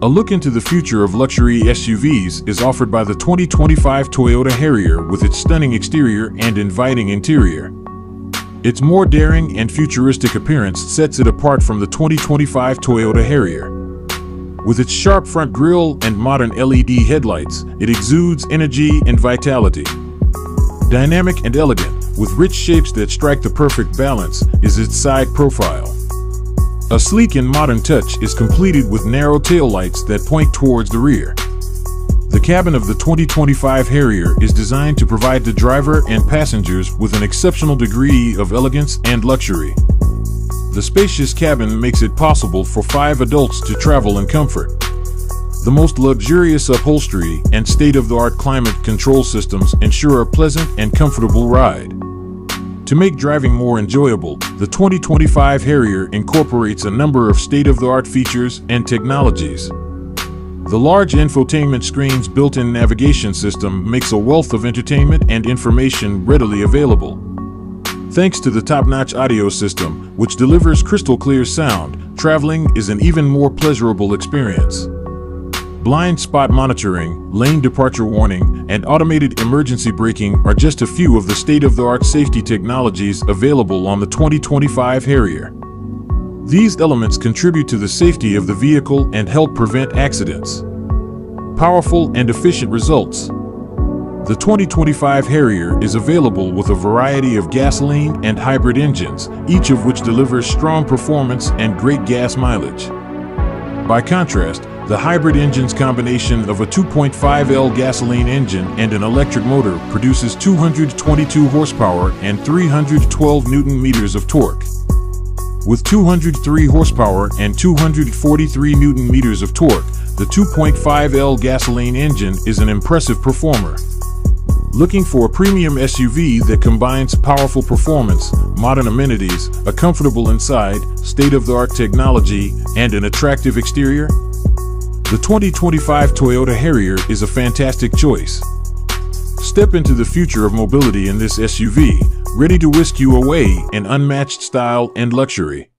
A look into the future of luxury SUVs is offered by the 2025 Toyota Harrier with its stunning exterior and inviting interior. Its more daring and futuristic appearance sets it apart from the 2025 Toyota Harrier. With its sharp front grille and modern LED headlights, it exudes energy and vitality. Dynamic and elegant, with rich shapes that strike the perfect balance, is its side profile. A sleek and modern touch is completed with narrow taillights that point towards the rear. The cabin of the 2025 Harrier is designed to provide the driver and passengers with an exceptional degree of elegance and luxury. The spacious cabin makes it possible for five adults to travel in comfort. The most luxurious upholstery and state-of-the-art climate control systems ensure a pleasant and comfortable ride. To make driving more enjoyable, the 2025 Harrier incorporates a number of state-of-the-art features and technologies. The large infotainment screen's built-in navigation system makes a wealth of entertainment and information readily available. Thanks to the top-notch audio system, which delivers crystal clear sound, traveling is an even more pleasurable experience. Blind spot monitoring, lane departure warning, and automated emergency braking are just a few of the state-of-the-art safety technologies available on the 2025 Harrier. These elements contribute to the safety of the vehicle and help prevent accidents. Powerful and efficient results. The 2025 Harrier is available with a variety of gasoline and hybrid engines, each of which delivers strong performance and great gas mileage. By contrast, the hybrid engine's combination of a 2.5L gasoline engine and an electric motor produces 222 horsepower and 312 newton meters of torque. With 203 horsepower and 243 newton meters of torque, the 2.5L gasoline engine is an impressive performer. Looking for a premium SUV that combines powerful performance, modern amenities, a comfortable inside, state-of-the-art technology, and an attractive exterior? The 2025 Toyota Harrier is a fantastic choice. Step into the future of mobility in this SUV, ready to whisk you away in unmatched style and luxury.